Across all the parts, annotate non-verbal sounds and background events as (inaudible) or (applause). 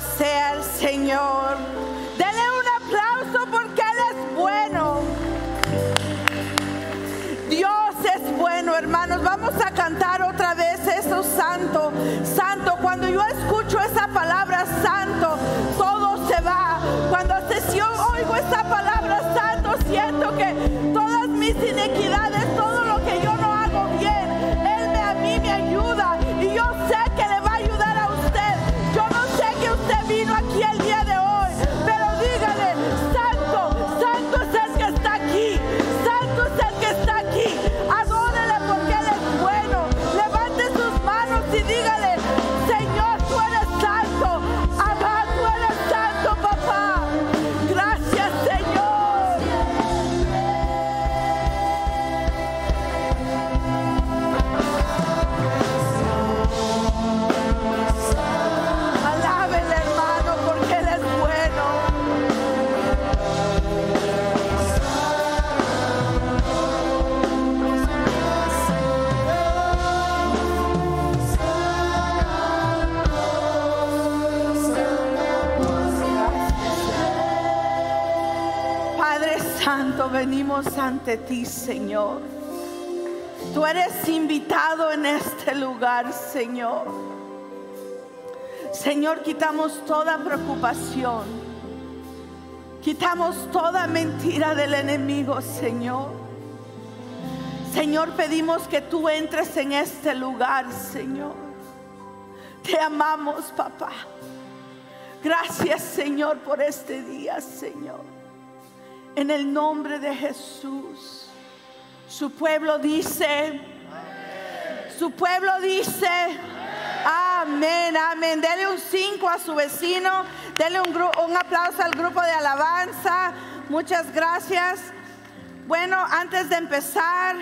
Sea el Señor. Dele un aplauso porque Él es bueno. Dios es bueno, hermanos. Vamos a cantar otra vez eso, santo, ante ti, Señor. Tú eres invitado en este lugar, Señor. Señor, quitamos toda preocupación. Quitamos toda mentira del enemigo, Señor. Señor, pedimos que tú entres en este lugar, Señor. Te amamos, papá. Gracias, Señor, por este día, Señor. En el nombre de Jesús. Su pueblo dice, su pueblo dice, amén, amén. Dele un 5 a su vecino, dele un, un aplauso al grupo de alabanza. Muchas gracias. Bueno, antes de empezar,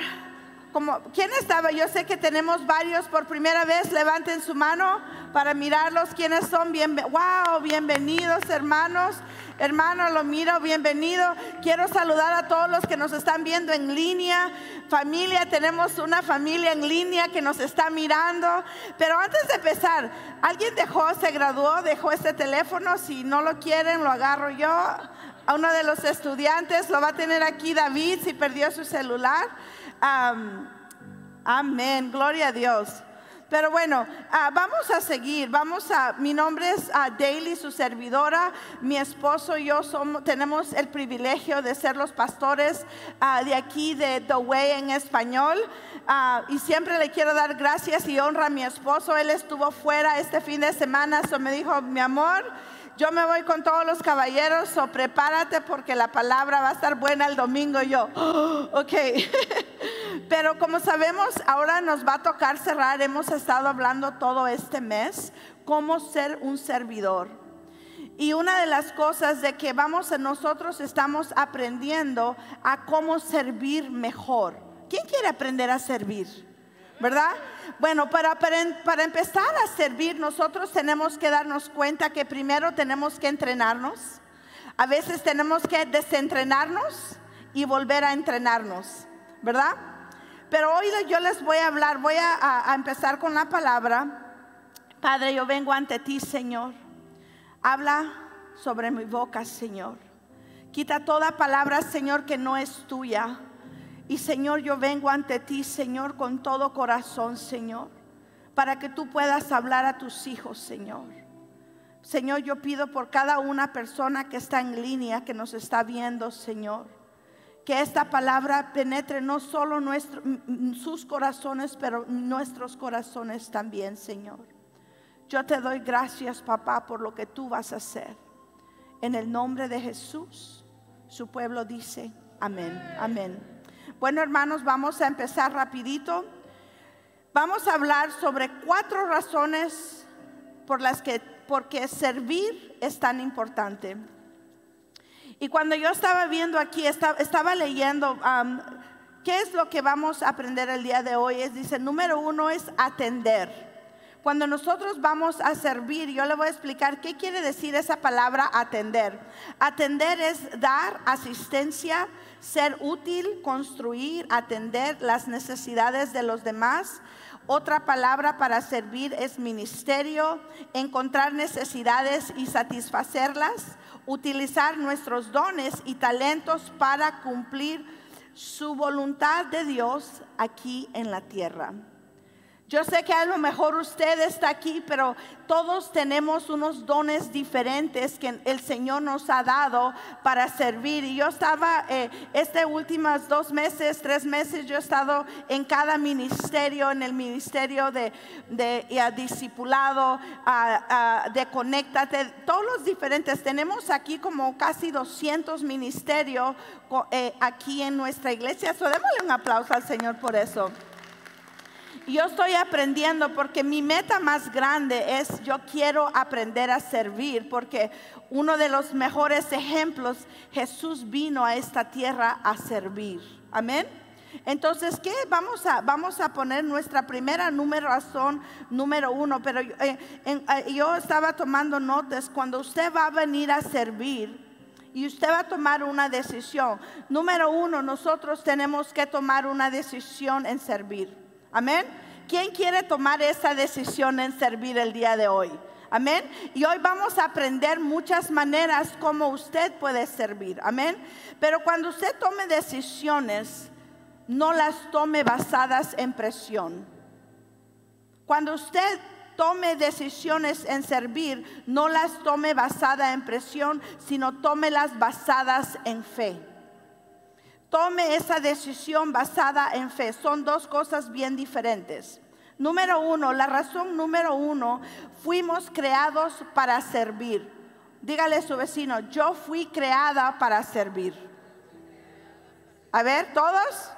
como, ¿quién estaba? Yo sé que tenemos varios por primera vez. Levanten su mano para mirarlos. ¿Quiénes son? Wow, bienvenidos hermanos. Hermano, lo miro, bienvenido. Quiero saludar a todos los que nos están viendo en línea. Familia, tenemos una familia en línea que nos está mirando. Pero antes de empezar, ¿alguien dejó, se graduó, dejó este teléfono? Si no lo quieren, lo agarro yo. A uno de los estudiantes lo va a tener aquí David si perdió su celular. Am, amén, gloria a Dios. Pero bueno, ah, vamos a seguir. Vamos a. Mi nombre es ah, Daily, su servidora. Mi esposo y yo somos, tenemos el privilegio de ser los pastores ah, de aquí de The Way en español. Y siempre le quiero dar gracias y honra a mi esposo. Él estuvo fuera este fin de semana, so me dijo, mi amor. Yo me voy con todos los caballeros, o prepárate porque la palabra va a estar buena el domingo. Y yo, "Oh, ok. (laughs) Pero como sabemos, ahora nos va a tocar cerrar. Hemos estado hablando todo este mes cómo ser un servidor. Y una de las cosas de que vamos a nosotros estamos aprendiendo a cómo servir mejor. ¿Quién quiere aprender a servir? ¿Verdad? Bueno, para, para, para empezar a servir nosotros tenemos que darnos cuenta que primero tenemos que entrenarnos. A veces tenemos que desentrenarnos y volver a entrenarnos, ¿verdad? Pero hoy yo les voy a hablar, voy a, a- empezar con la palabra. Padre, yo vengo ante ti, Señor. Habla sobre mi boca, Señor. Quita toda palabra, Señor, que no es tuya. Y Señor, yo vengo ante ti, Señor, con todo corazón, Señor, para que tú puedas hablar a tus hijos, Señor. Señor, yo pido por cada una persona que está en línea, que nos está viendo, Señor, que esta palabra penetre no solo nuestro- sus corazones, pero nuestros corazones también, Señor. Yo te doy gracias, papá, por lo que tú vas a hacer. En el nombre de Jesús, su pueblo dice, amén, amén. Bueno, hermanos, vamos a empezar rapidito. Vamos a hablar sobre cuatro razones por las que servir es tan importante. Y cuando yo estaba viendo aquí, esta- estaba, leyendo qué es lo que vamos a aprender el día de hoy. Es, dice, número uno es atender. Cuando nosotros vamos a servir, yo le voy a explicar qué quiere decir esa palabra atender. Atender es dar asistencia, ser útil, construir, atender las necesidades de los demás Otra palabra para servir es ministerio, encontrar necesidades y satisfacerlas, utilizar nuestros dones y talentos para cumplir su voluntad de Dios aquí en la tierra. Yo sé que a lo mejor usted está aquí, pero todos tenemos unos dones diferentes que el Señor nos ha dado para servir. Y yo estaba, eh, este últimos dos meses, tres meses, yo he estado en cada ministerio, en el ministerio de, discipulado, de Conéctate, todos los diferentes. Tenemos aquí como casi 200 ministerios eh, aquí en nuestra iglesia. So, démosle un aplauso al Señor por eso yo estoy aprendiendo porque mi meta más grande es yo quiero aprender a servir porque uno de los mejores ejemplos, Jesús vino a esta tierra a servir. Amén. Entonces, ¿qué? Vamos a, vamos a poner nuestra primera numeración número uno, pero eh, eh, yo estaba tomando notas, cuando usted va a venir a servir, y usted va a tomar una decisión. Número uno, nosotros tenemos que tomar una decisión en servir. Amén. ¿Quién quiere tomar esa decisión en servir el día de hoy? Amén. Y hoy vamos a aprender muchas maneras como usted puede servir. Amén. Pero cuando usted tome decisiones, no las tome basadas en presión. Cuando usted tome decisiones en servir, no las tome basadas en presión, sino tómelas basadas en fe. Tome esa decisión basada en fe. Son dos cosas bien diferentes. Número uno, la razón número uno, fuimos creados para servir. Dígale a su vecino, yo fui creada para servir. A ver, todos.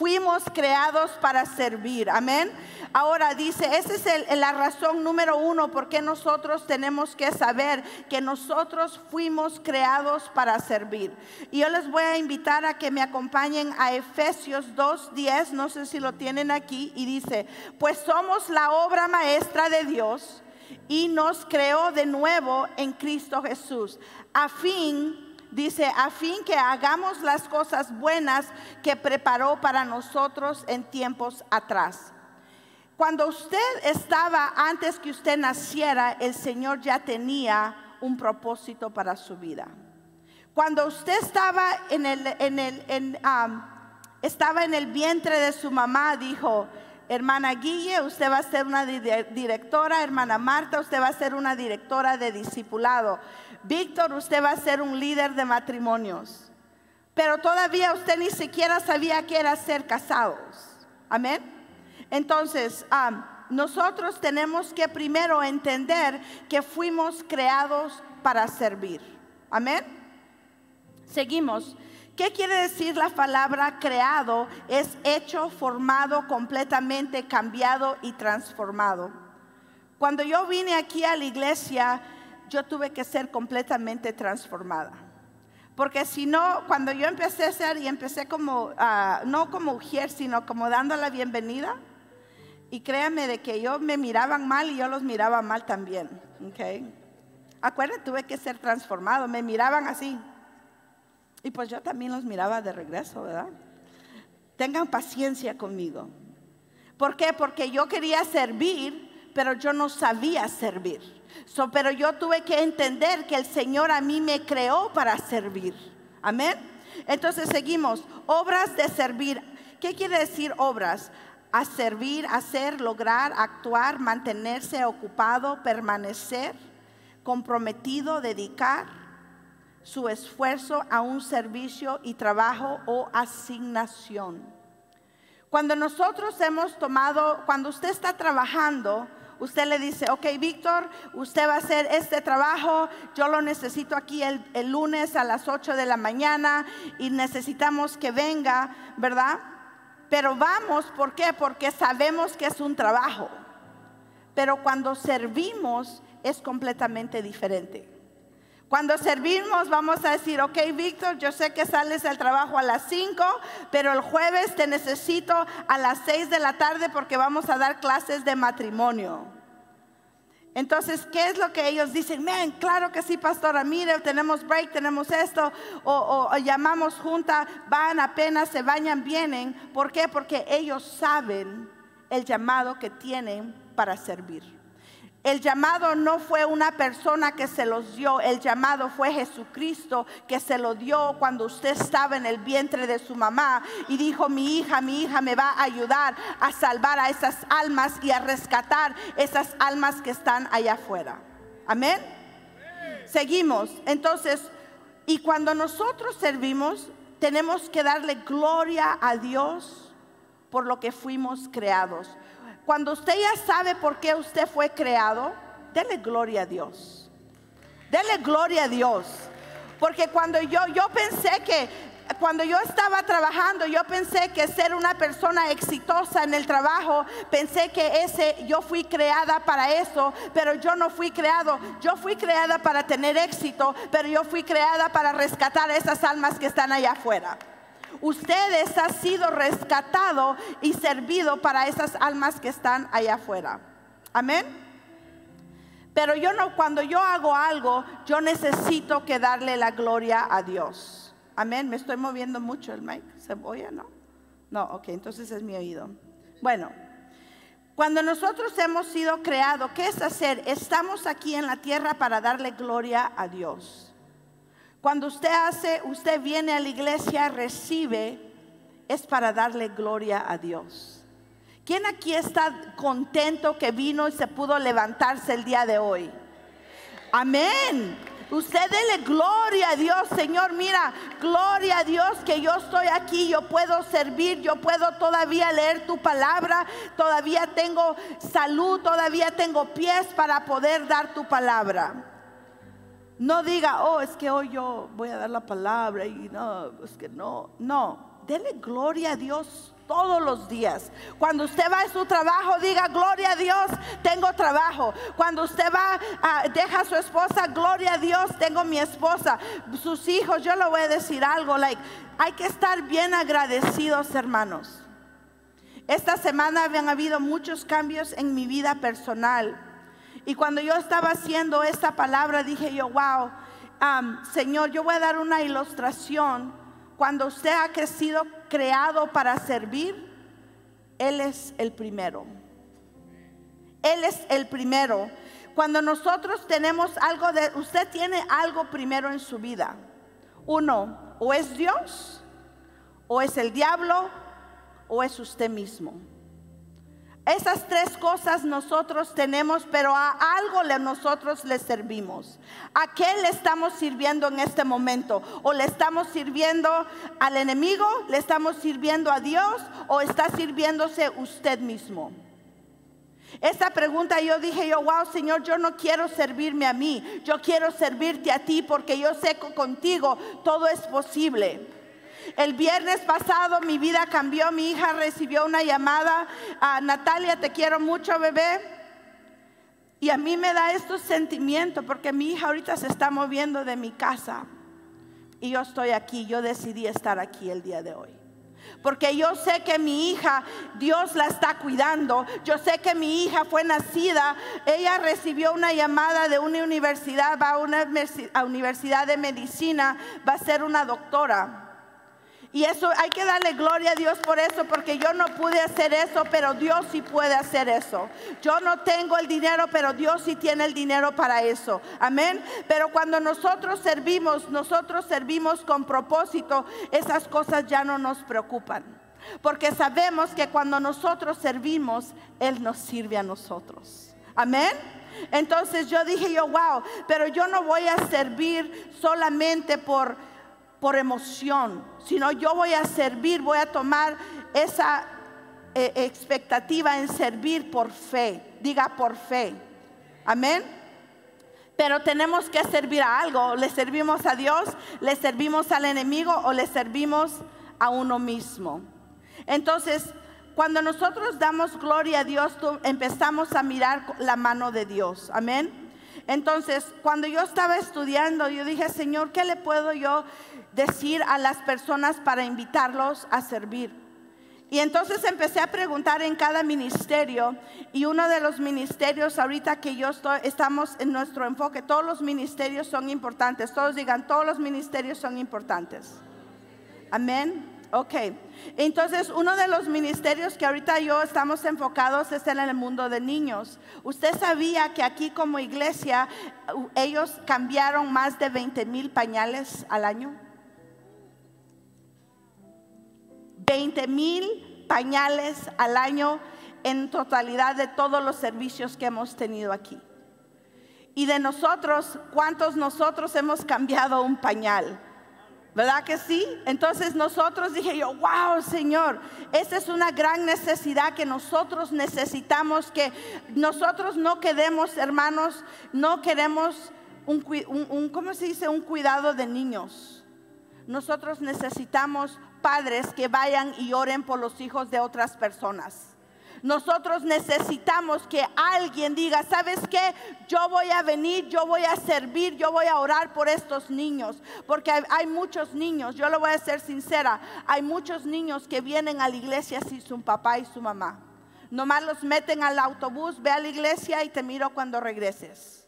Fuimos creados para servir. Amén. Ahora dice, esa es la razón número uno por qué nosotros tenemos que saber que nosotros fuimos creados para servir. Y yo les voy a invitar a que me acompañen a Efesios 2.10, no sé si lo tienen aquí, y dice, pues somos la obra maestra de Dios y nos creó de nuevo en Cristo Jesús, a fin dice, a fin que hagamos las cosas buenas que preparó para nosotros en tiempos atrás. Cuando usted estaba, antes que usted naciera, el Señor ya tenía un propósito para su vida. Cuando usted estaba en el, en el, estaba en el vientre de su mamá, dijo, hermana Guille, usted va a ser una directora, hermana Marta, usted va a ser una directora de discipulado. Víctor, usted va a ser un líder de matrimonios. Pero todavía usted ni siquiera sabía qué era ser casados. Amén. Entonces, nosotros tenemos que primero entender que fuimos creados para servir. Amén. Seguimos. ¿Qué quiere decir la palabra creado? Es hecho, formado, completamente cambiado y transformado. Cuando yo vine aquí a la iglesia, yo tuve que ser completamente transformada. Porque si no, cuando yo empecé a ser y empecé como, no como ujier, sino como dando la bienvenida, y créanme de que yo me miraban mal y yo los miraba mal también. Okay. Acuérdense, tuve que ser transformado, me miraban así. Y pues yo también los miraba de regreso, ¿verdad? Tengan paciencia conmigo. ¿Por qué? Porque yo quería servir, pero yo no sabía servir pero yo tuve que entender que el Señor a mí me creó para servir. Amén. Entonces seguimos. Obras de servir. ¿Qué quiere decir obras? A servir, hacer, lograr, actuar, mantenerse ocupado, permanecer, comprometido, dedicar su esfuerzo a un servicio y trabajo o asignación. Cuando nosotros hemos tomado, cuando usted está trabajando, usted le dice, ok, Víctor, usted va a hacer este trabajo, yo lo necesito aquí el, lunes a las 8 de la mañana y necesitamos que venga, ¿verdad? Pero vamos, ¿por qué? Porque sabemos que es un trabajo. Pero cuando servimos es completamente diferente. Cuando servimos vamos a decir, ok Víctor, yo sé que sales del trabajo a las 5, pero el jueves te necesito a las 6 de la tarde porque vamos a dar clases de matrimonio. Entonces, ¿qué es lo que ellos dicen? Claro que sí, pastora, mire, tenemos break, tenemos esto, o, o, llamamos junta, van apenas, se bañan, vienen. ¿Por qué? Porque ellos saben el llamado que tienen para servir. El llamado no fue una persona que se los dio, el llamado fue Jesucristo que se lo dio cuando usted estaba en el vientre de su mamá y dijo, mi hija, mi hija me va a ayudar a salvar a esas almas y a rescatar esas almas que están allá afuera. Amén. Seguimos. Entonces, y cuando nosotros servimos, tenemos que darle gloria a Dios por lo que fuimos creados. Cuando usted ya sabe por qué usted fue creado, dele gloria a Dios. Dele gloria a Dios. Porque cuando yo, yo pensé que, cuando yo estaba trabajando, yo pensé que ser una persona exitosa en el trabajo, pensé que ese, yo fui creada para eso, pero yo no fui creado. Yo fui creada para tener éxito, pero yo fui creada para rescatar esas almas que están allá afuera ustedes han sido rescatado y servido para esas almas que están allá afuera. Amén. Pero yo no, cuando yo hago algo, yo necesito que darle la gloria a Dios. Amén. Me estoy moviendo mucho el mic. ¿Se oye, no? No, ok, entonces es mi oído. Bueno, cuando nosotros hemos sido creados, ¿qué es hacer? Estamos aquí en la tierra para darle gloria a Dios. Cuando usted hace, usted viene a la iglesia, recibe, es para darle gloria a Dios. ¿Quién aquí está contento que vino y se pudo levantarse el día de hoy? Amén. Usted dele gloria a Dios, Señor. Mira, gloria a Dios que yo estoy aquí, yo puedo servir, yo puedo todavía leer tu palabra, todavía tengo salud, todavía tengo pies para poder dar tu palabra. No diga, oh, es que hoy yo voy a dar la palabra y no, es que no. No, dele gloria a Dios todos los días. Cuando usted va a su trabajo, diga, gloria a Dios, tengo trabajo. Cuando usted va, a, deja a su esposa, gloria a Dios, tengo mi esposa. Sus hijos, yo le voy a decir algo, like, hay que estar bien agradecidos, hermanos. Esta semana habían habido muchos cambios en mi vida personal y cuando yo estaba haciendo esta palabra, dije yo, wow, Señor, yo voy a dar una ilustración. Cuando usted ha sido creado para servir, Él es el primero. Él es el primero. Cuando nosotros tenemos algo de, usted tiene algo primero en su vida. Uno, o es Dios, o es el diablo, o es usted mismo. Esas tres cosas nosotros tenemos, pero a algo nosotros le servimos. ¿A qué le estamos sirviendo en este momento? ¿O le estamos sirviendo al enemigo? ¿Le estamos sirviendo a Dios? ¿O está sirviéndose usted mismo? Esta pregunta yo dije yo, wow Señor, yo no quiero servirme a mí, yo quiero servirte a ti porque yo sé contigo todo es posible. El viernes pasado mi vida cambió, mi hija recibió una llamada, a Natalia, te quiero mucho, bebé. Y a mí me da estos sentimientos porque mi hija ahorita se está moviendo de mi casa. Y yo estoy aquí, yo decidí estar aquí el día de hoy. Porque yo sé que mi hija, Dios la está cuidando. Yo sé que mi hija fue nacida. Ella recibió una llamada de una universidad, va a una universidad de medicina, va a ser una doctora. Y eso hay que darle gloria a Dios por eso, porque yo no pude hacer eso, pero Dios sí puede hacer eso. Yo no tengo el dinero, pero Dios sí tiene el dinero para eso. Amén. Pero cuando nosotros servimos, nosotros servimos con propósito, esas cosas ya no nos preocupan. Porque sabemos que cuando nosotros servimos, Él nos sirve a nosotros. Amén. Entonces yo dije yo, wow, pero yo no voy a servir solamente por por emoción, sino yo voy a servir, voy a tomar esa eh, expectativa en servir por fe. Diga por fe. Amén. Pero tenemos que servir a algo. Le servimos a Dios, le servimos al enemigo o le servimos a uno mismo. Entonces, cuando nosotros damos gloria a Dios, empezamos a mirar la mano de Dios. Amén. Entonces, cuando yo estaba estudiando, yo dije, Señor, ¿qué le puedo yo decir a las personas para invitarlos a servir. Y entonces empecé a preguntar en cada ministerio y uno de los ministerios ahorita que yo estoy, estamos en nuestro enfoque, todos los ministerios son importantes, todos digan, todos los ministerios son importantes. Amén. Ok. Entonces, uno de los ministerios que ahorita yo estamos enfocados es en el mundo de niños. Usted sabía que aquí como iglesia ellos cambiaron más de 20 mil pañales al año. 20 mil pañales al año en totalidad de todos los servicios que hemos tenido aquí. Y de nosotros, ¿cuántos nosotros hemos cambiado un pañal? ¿Verdad que sí? Entonces nosotros dije yo, wow Señor, esta es una gran necesidad que nosotros necesitamos, que nosotros no queremos, hermanos, no queremos un, un, ¿cómo se dice? Un cuidado de niños. Nosotros necesitamos padres que vayan y oren por los hijos de otras personas. Nosotros necesitamos que alguien diga, ¿sabes qué? Yo voy a venir, yo voy a servir, yo voy a orar por estos niños. Porque hay, muchos niños, yo lo voy a ser sincera, hay muchos niños que vienen a la iglesia sin su papá y su mamá. Nomás los meten al autobús, ve a la iglesia y te miro cuando regreses.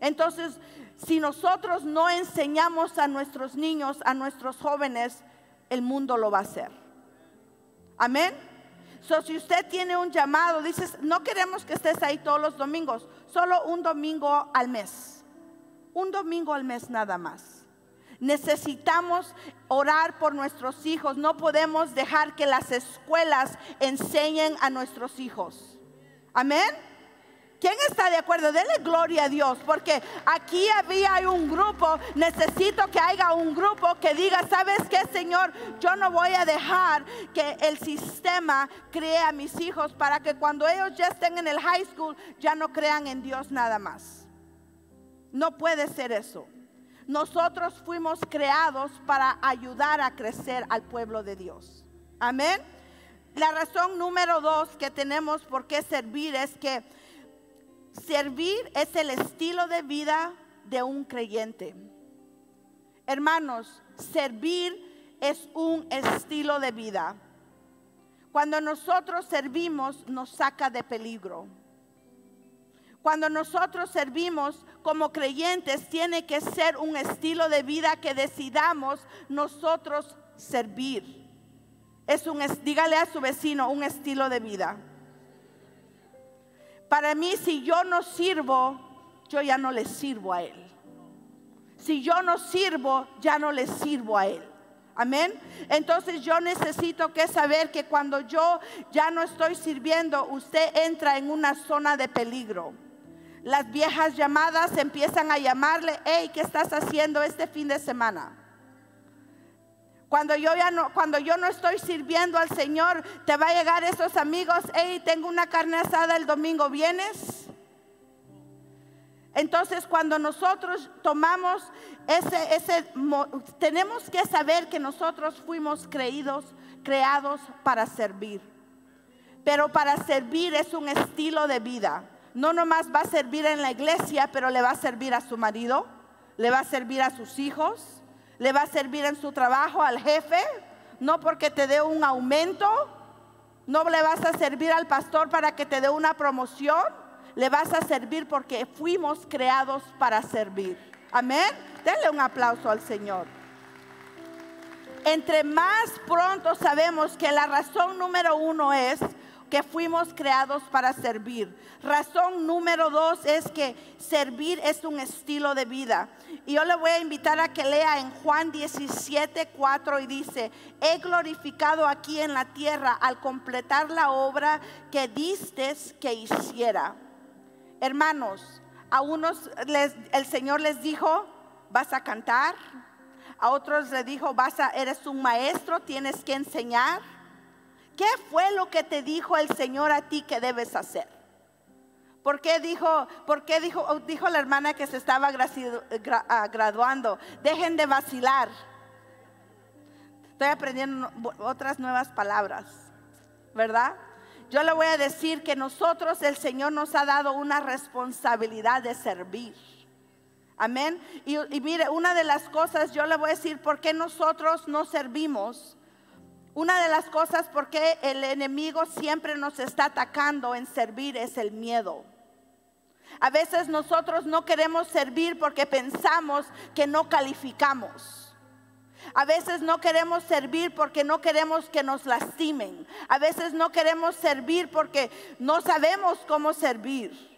Entonces, si nosotros no enseñamos a nuestros niños, a nuestros jóvenes, el mundo lo va a hacer. Amén. So, si usted tiene un llamado, dices, no queremos que estés ahí todos los domingos, solo un domingo al mes. Un domingo al mes nada más. Necesitamos orar por nuestros hijos. No podemos dejar que las escuelas enseñen a nuestros hijos. Amén. ¿Quién está de acuerdo? Dele gloria a Dios, porque aquí había un grupo, necesito que haya un grupo que diga, ¿sabes qué, Señor? Yo no voy a dejar que el sistema cree a mis hijos para que cuando ellos ya estén en el high school ya no crean en Dios nada más. No puede ser eso. Nosotros fuimos creados para ayudar a crecer al pueblo de Dios. Amén. La razón número dos que tenemos por qué servir es que Servir es el estilo de vida de un creyente. Hermanos, servir es un estilo de vida. Cuando nosotros servimos nos saca de peligro. Cuando nosotros servimos como creyentes tiene que ser un estilo de vida que decidamos nosotros servir. Es un dígale a su vecino un estilo de vida. Para mí, si yo no sirvo, yo ya no le sirvo a Él. Si yo no sirvo, ya no le sirvo a Él. Amén. Entonces yo necesito que saber que cuando yo ya no estoy sirviendo, usted entra en una zona de peligro. Las viejas llamadas empiezan a llamarle, hey, ¿qué estás haciendo este fin de semana? Cuando yo ya no, cuando yo no estoy sirviendo al Señor, te va a llegar esos amigos, hey, tengo una carne asada el domingo, ¿vienes? Entonces, cuando nosotros tomamos ese, ese, tenemos que saber que nosotros fuimos creídos, creados para servir. Pero para servir es un estilo de vida. No nomás va a servir en la iglesia, pero le va a servir a su marido, le va a servir a sus hijos, le va a servir en su trabajo al jefe, no porque te dé un aumento, no le vas a servir al pastor para que te dé una promoción, le vas a servir porque fuimos creados para servir. Amén. Denle un aplauso al Señor. Entre más pronto sabemos que la razón número uno es que fuimos creados para servir. Razón número dos es que servir es un estilo de vida. Y yo le voy a invitar a que lea en Juan 17, 4 y dice, he glorificado aquí en la tierra al completar la obra que diste que hiciera. Hermanos, a unos les, el Señor les dijo, vas a cantar. A otros les dijo, eres un maestro, tienes que enseñar. ¿Qué fue lo que te dijo el Señor a ti que debes hacer? ¿Por qué dijo, por qué dijo, oh, dijo la hermana que se estaba ah, graduando? Dejen de vacilar. Estoy aprendiendo otras nuevas palabras, ¿verdad? Yo le voy a decir que nosotros, el Señor nos ha dado una responsabilidad de servir. Amén. Y, y mire, una de las cosas, yo le voy a decir por qué nosotros no servimos Una de las cosas por qué el enemigo siempre nos está atacando en servir es el miedo. A veces nosotros no queremos servir porque pensamos que no calificamos. A veces no queremos servir porque no queremos que nos lastimen. A veces no queremos servir porque no sabemos cómo servir.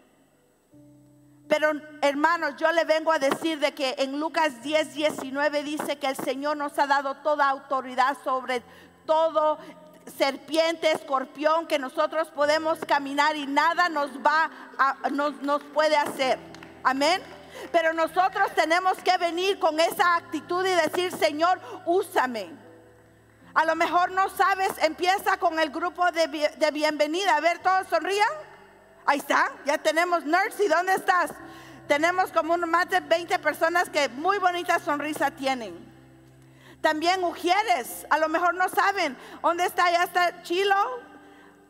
Pero hermanos, yo le vengo a decir de que en Lucas 10, 19 dice que el Señor nos ha dado toda autoridad sobre todo serpiente, escorpión, que nosotros podemos caminar y nada nos va a, nos, nos puede hacer. Amén. Pero nosotros tenemos que venir con esa actitud y decir, Señor, úsame. A lo mejor no sabes, empieza con el grupo de, de bienvenida. A ver, todos sonrían. Ahí está, ya tenemos Nursey, ¿dónde estás? Tenemos como más de 20 personas que muy bonita sonrisa tienen. También Ujieres, a lo mejor no saben dónde está, ya está Chilo,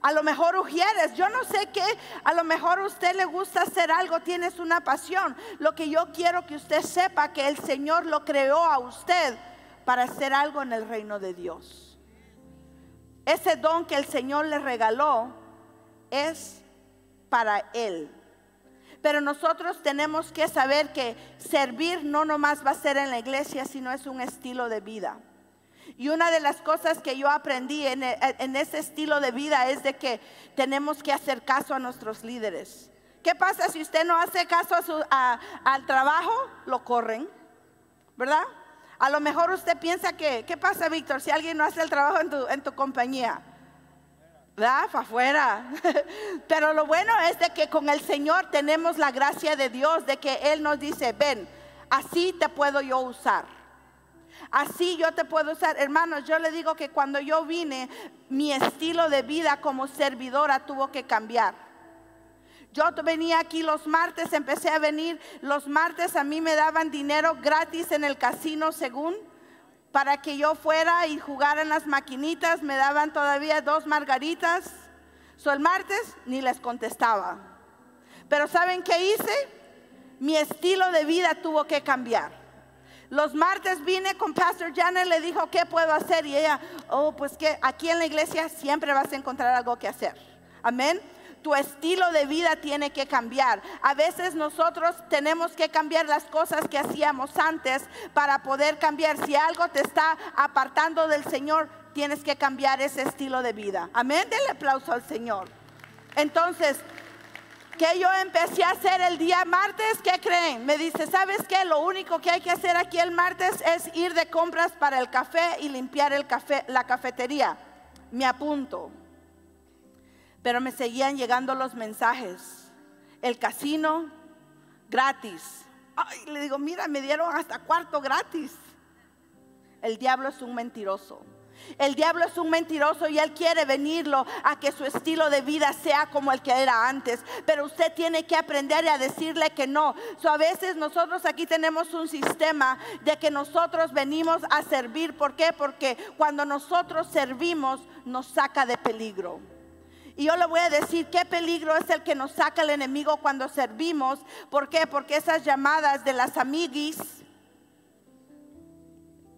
a lo mejor Ujieres, yo no sé qué, a lo mejor a usted le gusta hacer algo, tienes una pasión. Lo que yo quiero que usted sepa que el Señor lo creó a usted para hacer algo en el reino de Dios. Ese don que el Señor le regaló es para Él. Pero nosotros tenemos que saber que servir no nomás va a ser en la iglesia, sino es un estilo de vida. Y una de las cosas que yo aprendí en, ese estilo de vida es de que tenemos que hacer caso a nuestros líderes. ¿Qué pasa si usted no hace caso al trabajo? Lo corren, ¿verdad? A lo mejor usted piensa que, ¿qué pasa, Víctor, si alguien no hace el trabajo en tu, en tu compañía? Afuera. (laughs) Pero lo bueno es de que con el Señor tenemos la gracia de Dios, de que Él nos dice, ven, así te puedo yo usar. Así yo te puedo usar. Hermanos, yo le digo que cuando yo vine, mi estilo de vida como servidora tuvo que cambiar. Yo venía aquí los martes, empecé a venir los martes, a mí me daban dinero gratis en el casino según para que yo fuera y jugara en las maquinitas. Me daban todavía dos margaritas. So, el martes ni les contestaba. Pero ¿saben qué hice? Mi estilo de vida tuvo que cambiar. Los martes vine con Pastor Janet, le dijo, ¿qué puedo hacer? Y ella, oh, pues que aquí en la iglesia siempre vas a encontrar algo que hacer. Amén tu estilo de vida tiene que cambiar. A veces nosotros tenemos que cambiar las cosas que hacíamos antes para poder cambiar. Si algo te está apartando del Señor, tienes que cambiar ese estilo de vida. Amén. Denle aplauso al Señor. Entonces, que yo empecé a hacer el día martes, ¿qué creen? Me dice, ¿sabes qué? Lo único que hay que hacer aquí el martes es ir de compras para el café y limpiar el café, la cafetería. Me apunto. Pero me seguían llegando los mensajes. El casino gratis. Ay, le digo, mira, me dieron hasta cuarto gratis. El diablo es un mentiroso. El diablo es un mentiroso y él quiere venirlo a que su estilo de vida sea como el que era antes. Pero usted tiene que aprender a decirle que no. a veces nosotros aquí tenemos un sistema de que nosotros venimos a servir. ¿Por qué? Porque cuando nosotros servimos nos saca de peligro. Y yo le voy a decir qué peligro es el que nos saca el enemigo cuando servimos. ¿Por qué? Porque esas llamadas de las amiguis.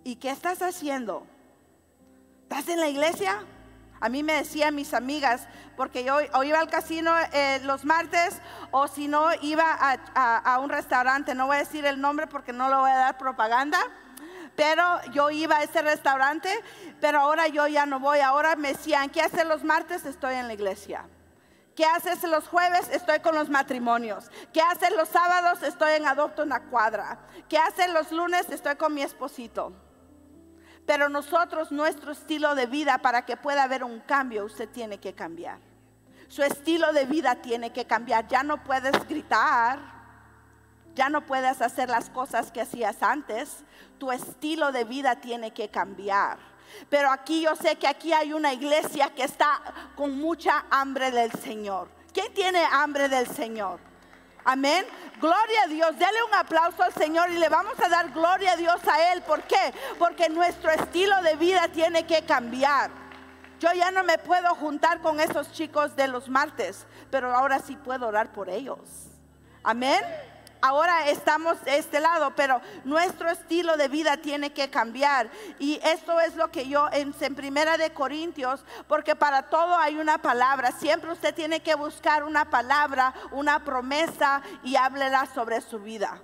¿Y qué estás haciendo? ¿Estás en la iglesia? A mí me decían mis amigas, porque yo o iba al casino eh, los martes o si no iba a, un restaurante, no voy a decir el nombre porque no le voy a dar propaganda, pero yo iba a ese restaurante, pero ahora yo ya no voy. Ahora me decían, ¿qué haces los martes? Estoy en la iglesia. ¿Qué haces los jueves? Estoy con los matrimonios. ¿Qué haces los sábados? Estoy en Adopto una Cuadra. ¿Qué haces los lunes? Estoy con mi esposito. Pero nosotros, nuestro estilo de vida, para que pueda haber un cambio, usted tiene que cambiar. Su estilo de vida tiene que cambiar. Ya no puedes gritar ya no puedes hacer las cosas que hacías antes. Tu estilo de vida tiene que cambiar. Pero aquí yo sé que aquí hay una iglesia que está con mucha hambre del Señor. ¿Quién tiene hambre del Señor? Amén. Gloria a Dios. Dele un aplauso al Señor y le vamos a dar gloria a Dios a Él. ¿Por qué? Porque nuestro estilo de vida tiene que cambiar. Yo ya no me puedo juntar con esos chicos de los martes, pero ahora sí puedo orar por ellos. Amén. Ahora estamos de este lado, pero nuestro estilo de vida tiene que cambiar. Y esto es lo que yo en, en Primera de Corintios, porque para todo hay una palabra. Siempre usted tiene que buscar una palabra, una promesa y háblela sobre su vida.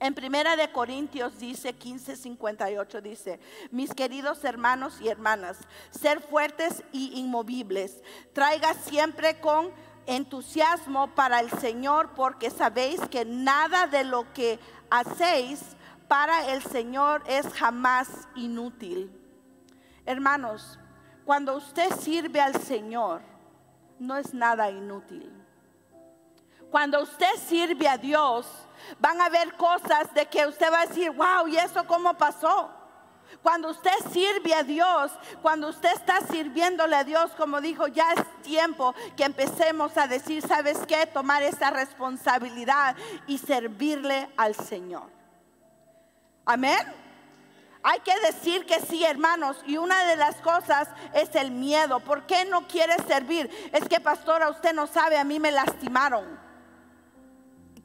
En Primera de Corintios dice 15:58 dice, "Mis queridos hermanos y hermanas, ser fuertes y inmovibles. Traiga siempre con entusiasmo para el Señor, porque sabéis que nada de lo que hacéis para el Señor es jamás inútil." Hermanos, cuando usted sirve al Señor, no es nada inútil. Cuando usted sirve a Dios, van a ver cosas de que usted va a decir, wow, ¿y eso cómo pasó? Cuando usted sirve a Dios, cuando usted está sirviéndole a Dios, como dijo, ya es tiempo que empecemos a decir, ¿sabes qué? Tomar esa responsabilidad y servirle al Señor. Amén. Hay que decir que sí, hermanos. Y una de las cosas es el miedo. ¿Por qué no quiere servir? Es que, pastora, usted no sabe, a mí me lastimaron.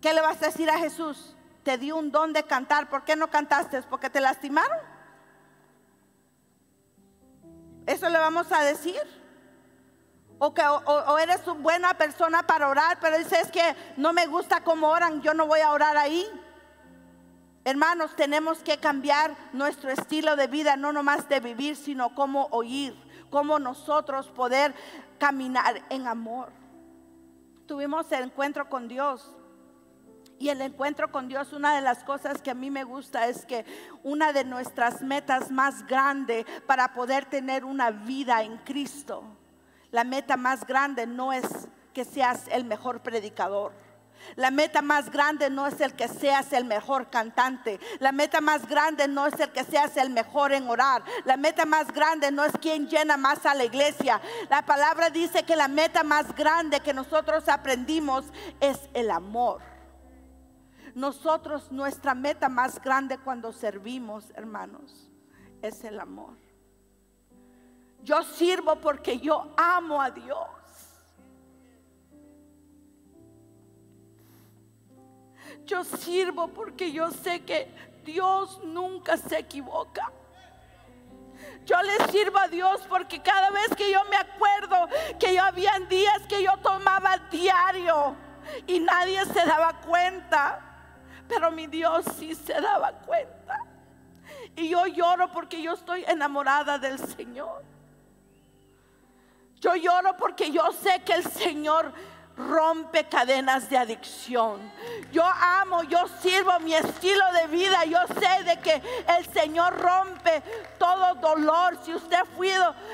¿Qué le vas a decir a Jesús? Te dio un don de cantar. ¿Por qué no cantaste? ¿Porque te lastimaron? Eso le vamos a decir. O, que, o, eres una buena persona para orar, pero dices que no me gusta cómo oran, yo no voy a orar ahí. Hermanos, tenemos que cambiar nuestro estilo de vida, no nomás de vivir, sino cómo oír, cómo nosotros poder caminar en amor. Tuvimos el encuentro con Dios y el encuentro con Dios, una de las cosas que a mí me gusta es que una de nuestras metas más grande para poder tener una vida en Cristo, la meta más grande no es que seas el mejor predicador. La meta más grande no es el que seas el mejor cantante. La meta más grande no es el que seas el mejor en orar. La meta más grande no es quien llena más a la iglesia. La palabra dice que la meta más grande que nosotros aprendimos es el amor. Nosotros, nuestra meta más grande cuando servimos, hermanos, es el amor. Yo sirvo porque yo amo a Dios. Yo sirvo porque yo sé que Dios nunca se equivoca. Yo le sirvo a Dios porque cada vez que yo me acuerdo que yo había días que yo tomaba diario y nadie se daba cuenta. Pero mi Dios sí se daba cuenta. Y yo lloro porque yo estoy enamorada del Señor. Yo lloro porque yo sé que el Señor rompe cadenas de adicción. Yo amo, yo sirvo mi estilo de vida. Yo sé de que el Señor rompe todo dolor. Si usted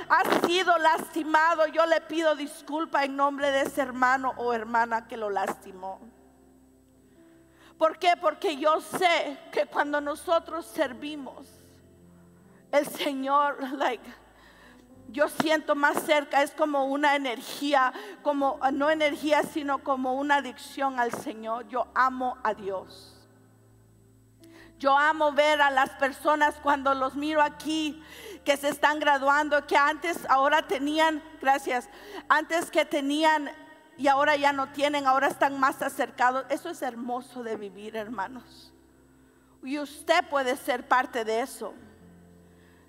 ha sido lastimado, yo le pido disculpa en nombre de ese hermano o hermana que lo lastimó. ¿Por qué? Porque yo sé que cuando nosotros servimos, el Señor, like, yo siento más cerca, es como una energía, como no energía, sino como una adicción al Señor. Yo amo a Dios. Yo amo ver a las personas cuando los miro aquí que se están graduando, que antes ahora tenían, gracias, antes que tenían y ahora ya no tienen, ahora están más acercados. Eso es hermoso de vivir, hermanos. Y usted puede ser parte de eso.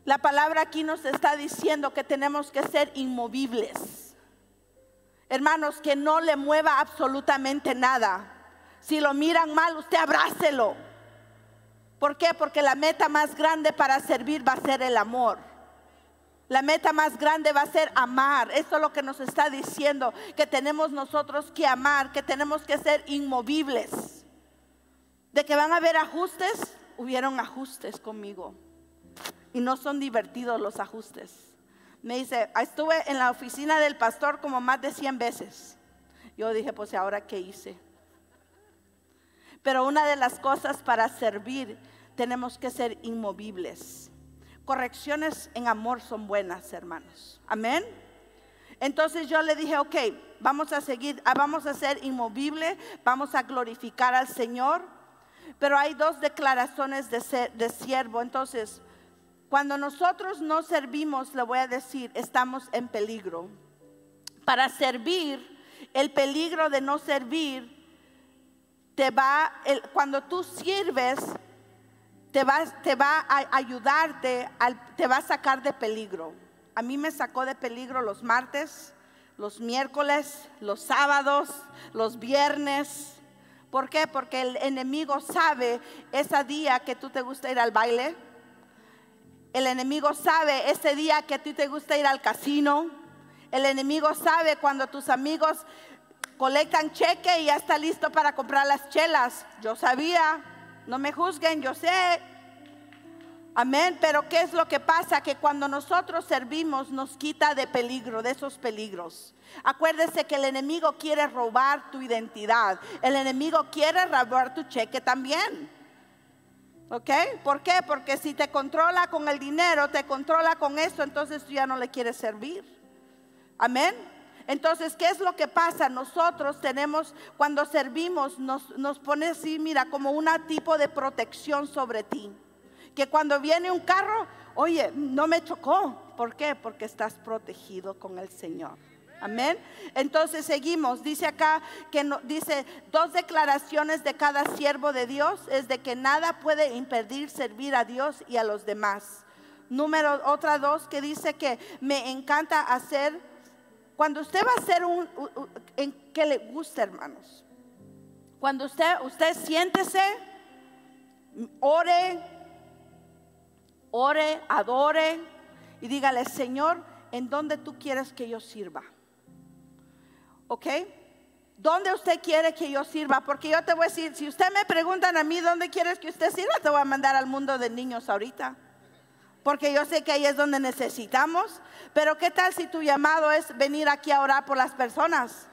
La palabra aquí nos está diciendo que tenemos que ser inmovibles. Hermanos, que no le mueva absolutamente nada. Si lo miran mal, usted abrácelo. ¿Por qué? Porque la meta más grande para servir va a ser el amor. La meta más grande va a ser amar. Eso es lo que nos está diciendo, que tenemos nosotros que amar, que tenemos que ser inmovibles. De que van a haber ajustes, hubieron ajustes conmigo. Y no son divertidos los ajustes. Me dice, estuve en la oficina del pastor como más de 100 veces. Yo dije, pues ahora qué hice. Pero una de las cosas para servir tenemos que ser inmovibles correcciones en amor son buenas, hermanos. Amén. Entonces yo le dije, ok, vamos a seguir, ah, vamos a ser inmovible, vamos a glorificar al Señor. Pero hay dos declaraciones de, de siervo. Entonces, cuando nosotros no servimos, le voy a decir, estamos en peligro. Para servir, el peligro de no servir te va, cuando tú sirves, te va, te va a ayudarte, te va a sacar de peligro. A mí me sacó de peligro los martes, los miércoles, los sábados, los viernes. ¿Por qué? Porque el enemigo sabe ese día que tú te gusta ir al baile. El enemigo sabe ese día que a ti te gusta ir al casino. El enemigo sabe cuando tus amigos colectan cheque y ya está listo para comprar las chelas. Yo sabía, no me juzguen, yo sé. Amén, pero ¿qué es lo que pasa? Que cuando nosotros servimos nos quita de peligro, de esos peligros. Acuérdese que el enemigo quiere robar tu identidad. El enemigo quiere robar tu cheque también. ¿Ok? ¿Por qué? Porque si te controla con el dinero, te controla con esto, entonces tú ya no le quieres servir. Amén. Entonces, ¿qué es lo que pasa? Nosotros tenemos, cuando servimos, nos, nos pone así, mira, como un tipo de protección sobre ti. Que cuando viene un carro, oye, no me chocó. ¿Por qué? Porque estás protegido con el Señor. Amén. Entonces seguimos. Dice acá que dice dos declaraciones de cada siervo de Dios es de que nada puede impedir servir a Dios y a los demás. Número otra dos que dice que me encanta hacer cuando usted va a hacer un, en que le gusta, hermanos. Cuando usted, usted siéntese, ore, ore, adore y dígale, Señor, ¿en dónde tú quieres que yo sirva? ¿Ok? ¿Dónde usted quiere que yo sirva? Porque yo te voy a decir, si usted me preguntan a mí dónde quieres que usted sirva, te voy a mandar al mundo de niños ahorita porque yo sé que ahí es donde necesitamos. Pero ¿qué tal si tu llamado es venir aquí a orar por las personas?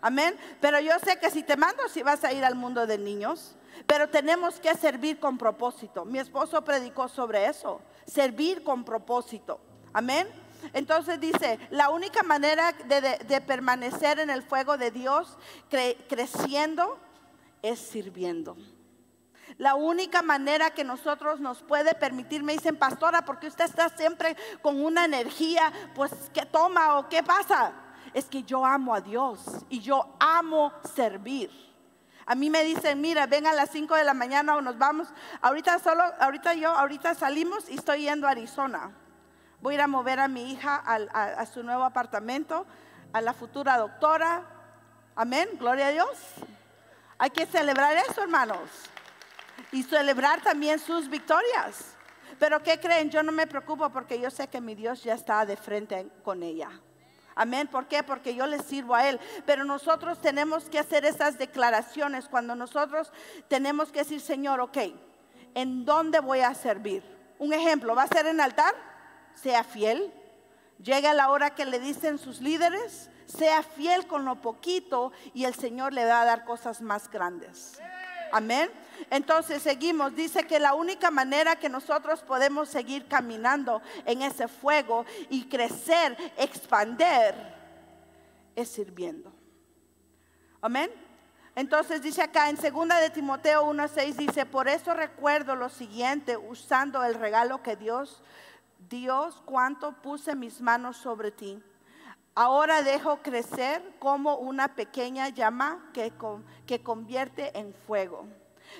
Amén. Pero yo sé que si te mando, si vas a ir al mundo de niños. Pero tenemos que servir con propósito. Mi esposo predicó sobre eso. Servir con propósito. Amén. Entonces dice, la única manera de, permanecer en el fuego de Dios creciendo es sirviendo. La única manera que nosotros nos puede permitir, me dicen, pastora, porque usted está siempre con una energía, pues, ¿qué toma o qué pasa? Es que yo amo a Dios y yo amo servir. A mí me dicen, mira, ven a las 5 de la mañana o nos vamos. Ahorita solo, ahorita yo, ahorita salimos y estoy yendo a Arizona. Voy a ir a mover a mi hija a su nuevo apartamento, a la futura doctora. Amén, gloria a Dios. Hay que celebrar eso, hermanos y celebrar también sus victorias. Pero ¿qué creen? Yo no me preocupo porque yo sé que mi Dios ya está de frente con ella. Amén. ¿Por qué? Porque yo le sirvo a Él. Pero nosotros tenemos que hacer esas declaraciones cuando nosotros tenemos que decir, Señor, ok, ¿en dónde voy a servir? Un ejemplo, ¿va a ser en altar? Sea fiel. Llega la hora que le dicen sus líderes, sea fiel con lo poquito y el Señor le va a dar cosas más grandes. Amén. Entonces seguimos. Dice que la única manera que nosotros podemos seguir caminando en ese fuego y crecer, expander, es sirviendo. Amén. Entonces dice acá en segunda de Timoteo 1:6 dice, "Por eso recuerdo lo siguiente, usando el regalo que Dios Dios, cuánto puse mis manos sobre ti. Ahora dejo crecer como una pequeña llama que, que convierte en fuego.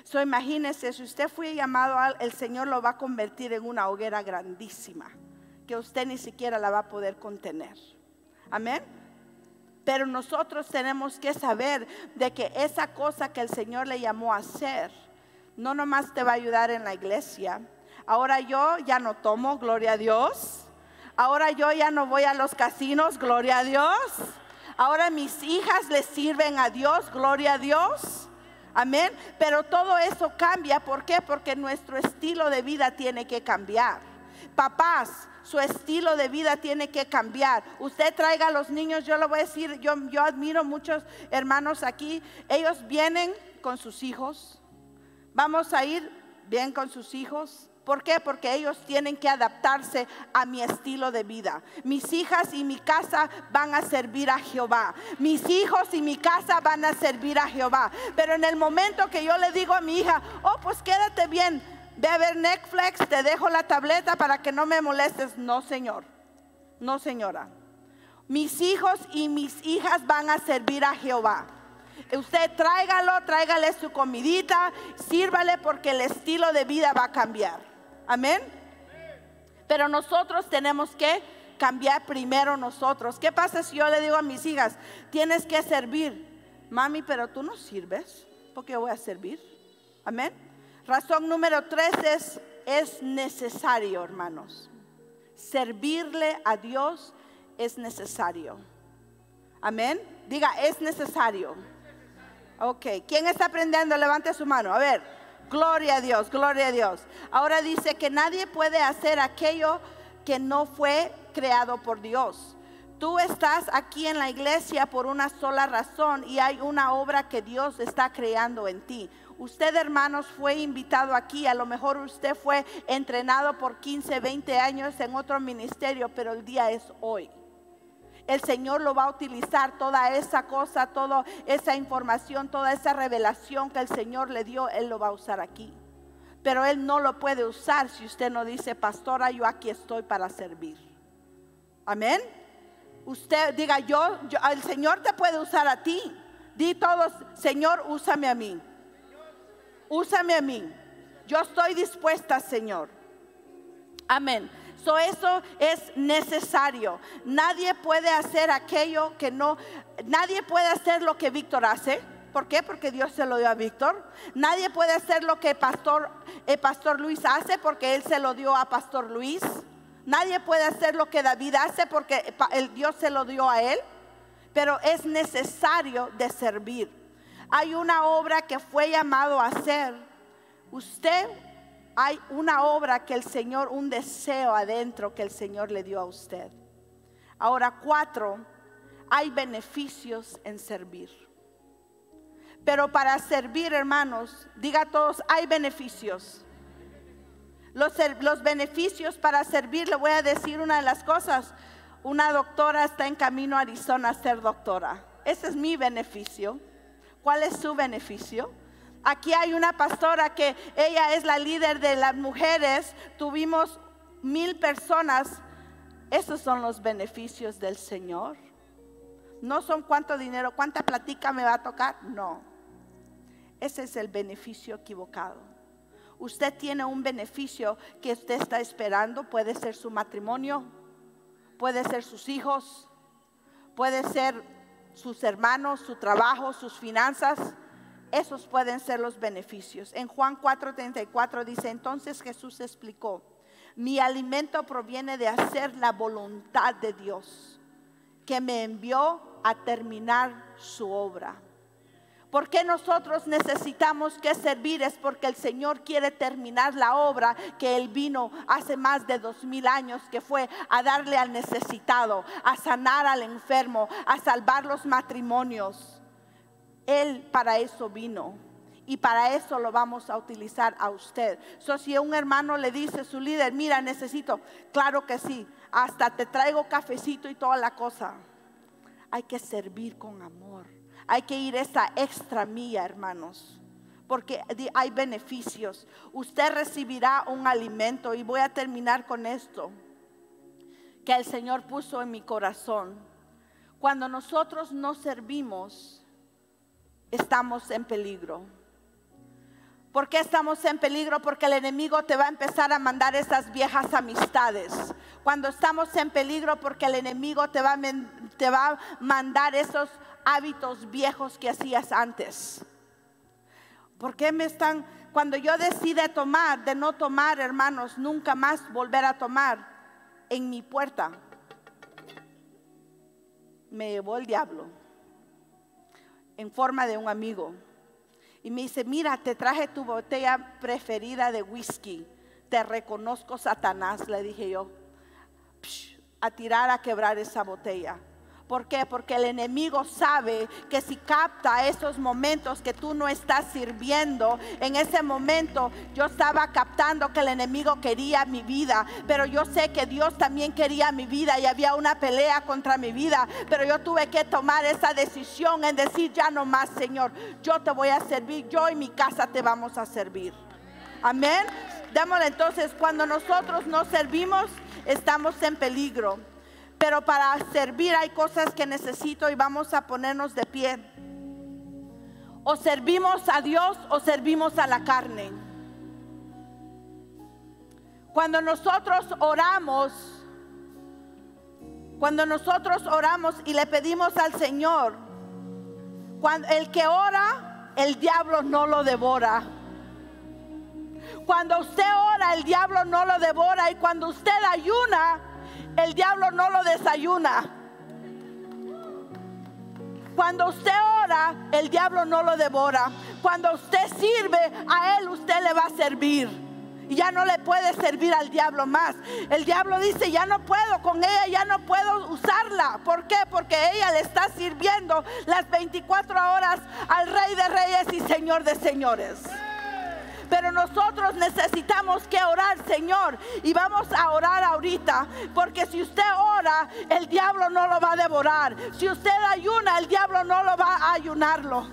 So imagínese, si usted fue llamado, el Señor lo va a convertir en una hoguera grandísima, que usted ni siquiera la va a poder contener. Amén. Pero nosotros tenemos que saber de que esa cosa que el Señor le llamó a hacer, no nomás te va a ayudar en la iglesia. Ahora yo ya no tomo, gloria a Dios. Ahora yo ya no voy a los casinos, gloria a Dios. Ahora mis hijas le sirven a Dios, gloria a Dios. Amén. Pero todo eso cambia. ¿Por qué? Porque nuestro estilo de vida tiene que cambiar. Papás, su estilo de vida tiene que cambiar. Usted traiga a los niños, yo lo voy a decir, yo, yo admiro muchos hermanos aquí. Ellos vienen con sus hijos. Vamos a ir bien con sus hijos. ¿Por qué? Porque ellos tienen que adaptarse a mi estilo de vida. Mis hijas y mi casa van a servir a Jehová. Mis hijos y mi casa van a servir a Jehová. Pero en el momento que yo le digo a mi hija, oh, pues quédate bien, ve a ver Netflix, te dejo la tableta para que no me molestes. No, señor. No, señora. Mis hijos y mis hijas van a servir a Jehová. Usted tráigalo, tráigale su comidita, sírvale porque el estilo de vida va a cambiar. Amén. Pero nosotros tenemos que cambiar primero nosotros. ¿Qué pasa si yo le digo a mis hijas, tienes que servir? Mami, pero tú no sirves, porque voy a servir. Amén. Razón número tres es, es necesario, hermanos. Servirle a Dios es necesario. Amén. Diga, es necesario. Ok, ¿quién está aprendiendo? Levante su mano. A ver, gloria a Dios, gloria a Dios. Ahora dice que nadie puede hacer aquello que no fue creado por Dios. Tú estás aquí en la iglesia por una sola razón y hay una obra que Dios está creando en ti. Usted, hermanos, fue invitado aquí. A lo mejor usted fue entrenado por 15, 20 años en otro ministerio, pero el día es hoy el Señor lo va a utilizar toda esa cosa, toda esa información, toda esa revelación que el Señor le dio, Él lo va a usar aquí. Pero Él no lo puede usar si usted no dice, pastora, yo aquí estoy para servir. Amén. Usted diga, yo, yo el Señor te puede usar a ti. Di todos, Señor, úsame a mí. Úsame a mí. Yo estoy dispuesta, Señor. Amén eso es necesario. Nadie puede hacer aquello que no, nadie puede hacer lo que Víctor hace. ¿Por qué? Porque Dios se lo dio a Víctor. Nadie puede hacer lo que pastor, el eh, pastor Luis hace porque él se lo dio a pastor Luis. Nadie puede hacer lo que David hace porque el Dios se lo dio a él. Pero es necesario de servir. Hay una obra que fue llamado a hacer. Usted hay una obra que el Señor, un deseo adentro que el Señor le dio a usted. Ahora, cuatro, hay beneficios en servir. Pero para servir, hermanos, diga a todos, hay beneficios. Los, los, beneficios para servir, le voy a decir una de las cosas. Una doctora está en camino a Arizona a ser doctora. Ese es mi beneficio. ¿Cuál es su beneficio? Aquí hay una pastora que ella es la líder de las mujeres. Tuvimos mil personas. Esos son los beneficios del Señor. No son cuánto dinero, cuánta platica me va a tocar. No. Ese es el beneficio equivocado. Usted tiene un beneficio que usted está esperando. Puede ser su matrimonio, puede ser sus hijos, puede ser sus hermanos, su trabajo, sus finanzas esos pueden ser los beneficios. En Juan 4:34 dice, entonces Jesús explicó, mi alimento proviene de hacer la voluntad de Dios, que me envió a terminar su obra. ¿Por qué nosotros necesitamos que servir? Es porque el Señor quiere terminar la obra que Él vino hace más de dos mil años, que fue a darle al necesitado, a sanar al enfermo, a salvar los matrimonios él para eso vino. Y para eso lo vamos a utilizar a usted. So, si un hermano le dice a su líder, mira, necesito, claro que sí, hasta te traigo cafecito y toda la cosa. Hay que servir con amor. Hay que ir esa extra mía, hermanos. Porque hay beneficios. Usted recibirá un alimento. Y voy a terminar con esto. Que el Señor puso en mi corazón. Cuando nosotros no servimos, estamos en peligro. ¿Por qué estamos en peligro? Porque el enemigo te va a empezar a mandar esas viejas amistades. Cuando estamos en peligro porque el enemigo te va, te va a mandar esos hábitos viejos que hacías antes. ¿Por qué me están, cuando yo decide tomar, de no tomar, hermanos, nunca más volver a tomar en mi puerta? Me llevó el diablo en forma de un amigo. Y me dice, mira, te traje tu botella preferida de whisky. Te reconozco, Satanás, le dije yo. a tirar a quebrar esa botella. ¿Por qué? Porque el enemigo sabe que si capta esos momentos que tú no estás sirviendo, en ese momento yo estaba captando que el enemigo quería mi vida, pero yo sé que Dios también quería mi vida y había una pelea contra mi vida, pero yo tuve que tomar esa decisión en decir ya no más, Señor, yo te voy a servir, yo y mi casa te vamos a servir. Amén. Démosle entonces, cuando nosotros no servimos, estamos en peligro. Pero para servir hay cosas que necesito y vamos a ponernos de pie. O servimos a Dios o servimos a la carne. Cuando nosotros oramos, cuando nosotros oramos y le pedimos al Señor, cuando el que ora, el diablo no lo devora. Cuando usted ora, el diablo no lo devora. Y cuando usted ayuna, el diablo no lo desayuna. Cuando usted ora, el diablo no lo devora. Cuando usted sirve, a él usted le va a servir. Y ya no le puede servir al diablo más. El diablo dice, ya no puedo con ella, ya no puedo usarla. ¿Por qué? Porque ella le está sirviendo las 24 horas al rey de reyes y señor de señores. Pero nosotros necesitamos que orar, Señor. Y vamos a orar ahorita. Porque si usted ora, el diablo no lo va a devorar. Si usted ayuna, el diablo no lo va a ayunarlo.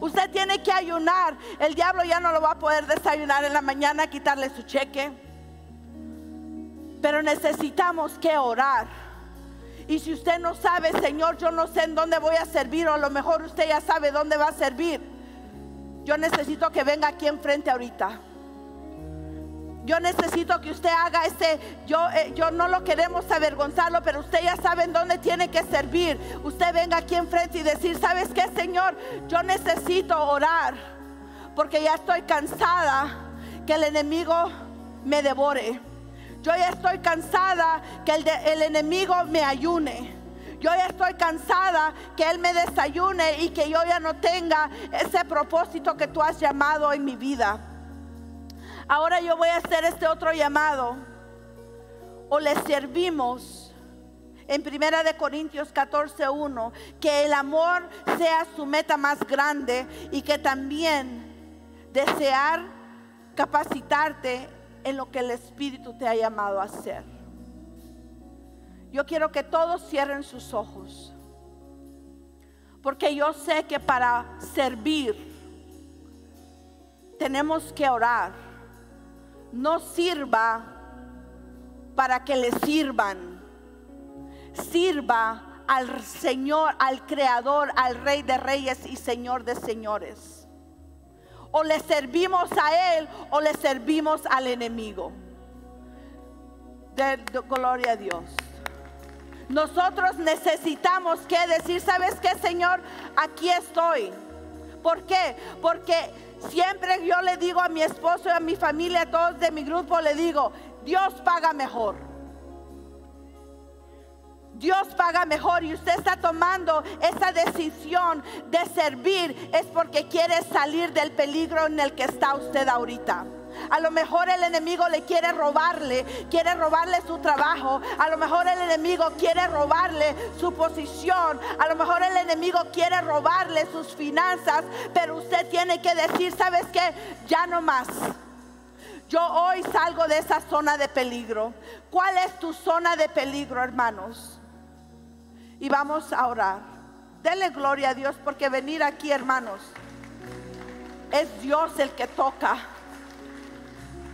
Usted tiene que ayunar. El diablo ya no lo va a poder desayunar en la mañana, quitarle su cheque. Pero necesitamos que orar. Y si usted no sabe, Señor, yo no sé en dónde voy a servir, o a lo mejor usted ya sabe dónde va a servir. Yo necesito que venga aquí enfrente ahorita. Yo necesito que usted haga ese, yo, eh, yo no lo queremos avergonzarlo, pero usted ya sabe en dónde tiene que servir. Usted venga aquí enfrente y decir, ¿sabes qué, Señor? Yo necesito orar porque ya estoy cansada que el enemigo me devore. Yo ya estoy cansada que el, el enemigo me ayune. Yo ya estoy cansada que Él me desayune y que yo ya no tenga ese propósito que tú has llamado en mi vida. Ahora yo voy a hacer este otro llamado. O le servimos en Primera de Corintios 14:1 que el amor sea su meta más grande y que también desear capacitarte en lo que el Espíritu te ha llamado a hacer. Yo quiero que todos cierren sus ojos. Porque yo sé que para servir tenemos que orar no sirva para que le sirvan. Sirva al Señor, al Creador, al Rey de Reyes y Señor de Señores. O le servimos a Él o le servimos al enemigo. De, gloria a Dios. Nosotros necesitamos que decir, ¿sabes qué, Señor? Aquí estoy. ¿Por qué? Porque Siempre yo le digo a mi esposo y a mi familia, a todos de mi grupo, le digo, Dios paga mejor. Dios paga mejor y usted está tomando esa decisión de servir es porque quiere salir del peligro en el que está usted ahorita. A lo mejor el enemigo le quiere robarle, quiere robarle su trabajo. A lo mejor el enemigo quiere robarle su posición. A lo mejor el enemigo quiere robarle sus finanzas. Pero usted tiene que decir, ¿sabes qué? Ya no más. Yo hoy salgo de esa zona de peligro. ¿Cuál es tu zona de peligro, hermanos? Y vamos a orar. Dele gloria a Dios porque venir aquí, hermanos, es Dios el que toca.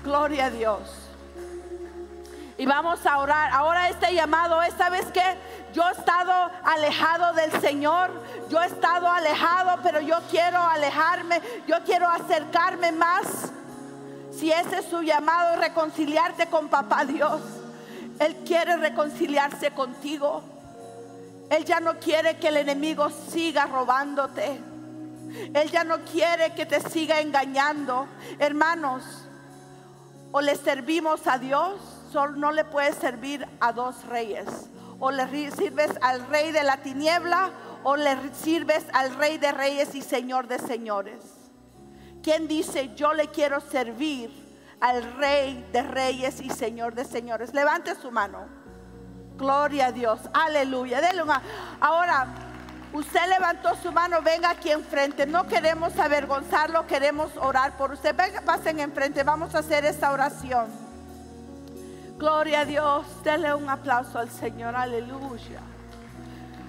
Gloria a Dios. Y vamos a orar. Ahora este llamado es, ¿sabes qué? Yo he estado alejado del Señor. Yo he estado alejado, pero yo quiero alejarme. Yo quiero acercarme más. Si ese es su llamado, reconciliarte con papá Dios. Él quiere reconciliarse contigo. Él ya no quiere que el enemigo siga robándote. Él ya no quiere que te siga engañando. Hermanos, o le servimos a Dios, solo no le puedes servir a dos reyes. O le sirves al rey de la tiniebla o le sirves al rey de reyes y señor de señores. ¿Quién dice yo le quiero servir al rey de reyes y señor de señores? Levante su mano. Gloria a Dios. Aleluya. Ahora Usted levantó su mano, venga aquí enfrente. No queremos avergonzarlo, queremos orar por usted. Venga, pasen enfrente, vamos a hacer esta oración. Gloria a Dios, denle un aplauso al Señor, aleluya.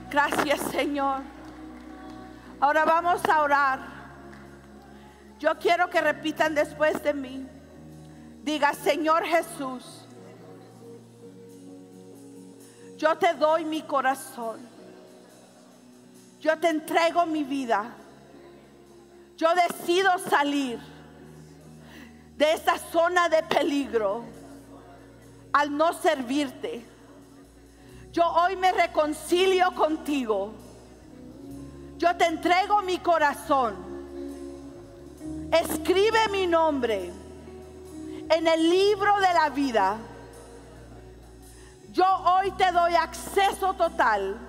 Gracias Señor. Ahora vamos a orar. Yo quiero que repitan después de mí. Diga, Señor Jesús, yo te doy mi corazón. Yo te entrego mi vida. Yo decido salir de esta zona de peligro al no servirte. Yo hoy me reconcilio contigo. Yo te entrego mi corazón. Escribe mi nombre en el libro de la vida. Yo hoy te doy acceso total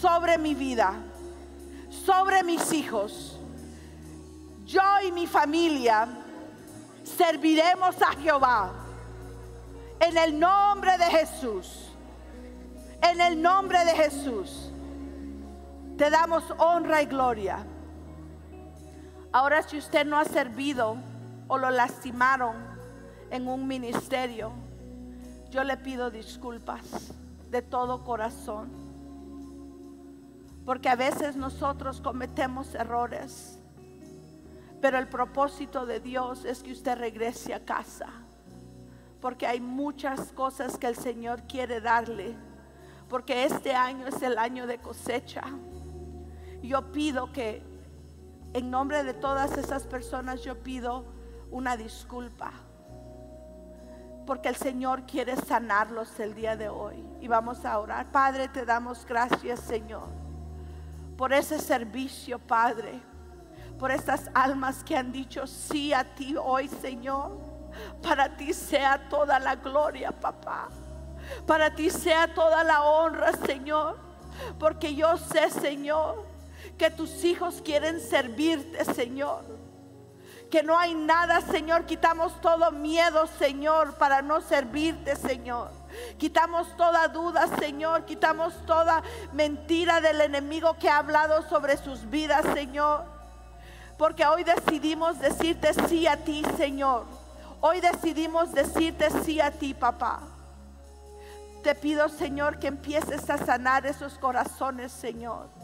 sobre mi vida, sobre mis hijos. Yo y mi familia serviremos a Jehová en el nombre de Jesús. En el nombre de Jesús. Te damos honra y gloria. Ahora si usted no ha servido o lo lastimaron en un ministerio, yo le pido disculpas de todo corazón. Porque a veces nosotros cometemos errores. Pero el propósito de Dios es que usted regrese a casa. Porque hay muchas cosas que el Señor quiere darle. Porque este año es el año de cosecha. Yo pido que en nombre de todas esas personas yo pido una disculpa. Porque el Señor quiere sanarlos el día de hoy. Y vamos a orar. Padre, te damos gracias, Señor, por ese servicio, Padre. Por estas almas que han dicho sí a ti hoy, Señor. Para ti sea toda la gloria, papá. Para ti sea toda la honra, Señor. Porque yo sé, Señor, que tus hijos quieren servirte, Señor. Que no hay nada, Señor. Quitamos todo miedo, Señor, para no servirte, Señor. Quitamos toda duda, Señor. Quitamos toda mentira del enemigo que ha hablado sobre sus vidas, Señor. Porque hoy decidimos decirte sí a ti, Señor. Hoy decidimos decirte sí a ti, papá. Te pido, Señor, que empieces a sanar esos corazones, Señor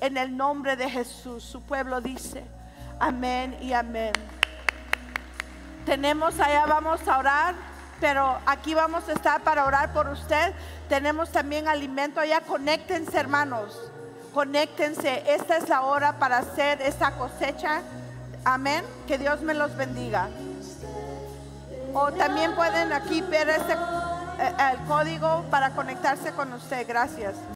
en el nombre de Jesús. Su pueblo dice, amén y amén. Tenemos allá, vamos a orar, pero aquí vamos a estar para orar por usted. Tenemos también alimento allá, conéctense hermanos, conéctense. Esta es la hora para hacer esta cosecha. Amén. Que Dios me los bendiga. O también pueden aquí ver ese, eh, el código para conectarse con usted. Gracias.